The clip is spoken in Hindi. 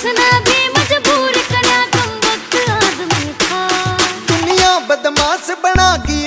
जिसने भी मजबूर करा तुम वक्त आदमी था दुनिया बदमाश बना गी